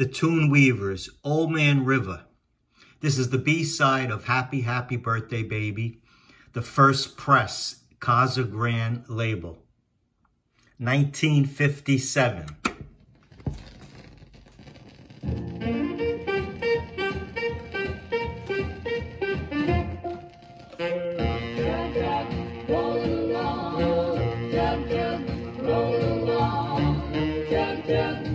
the Tune Weavers, Old Man River. This is the B-side of Happy Happy Birthday Baby, the first press Casa Grande label, 1957.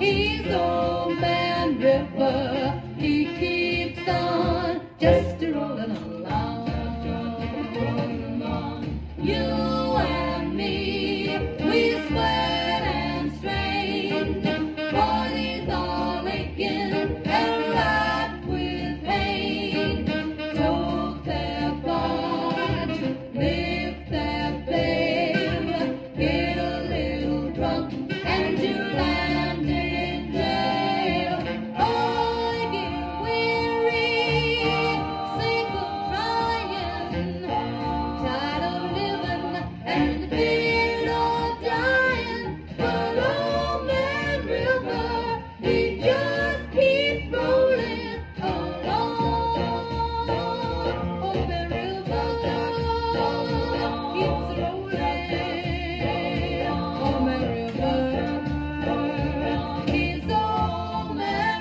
He's old man river. He keeps on just rolling along. You and me, we sweat and strain. Bodies are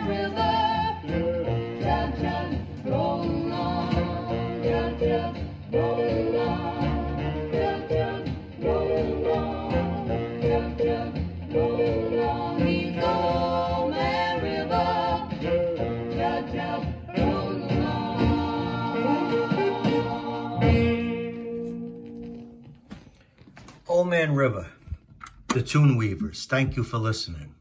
River, River. Old Man River, the Tune Weavers. Thank you for listening.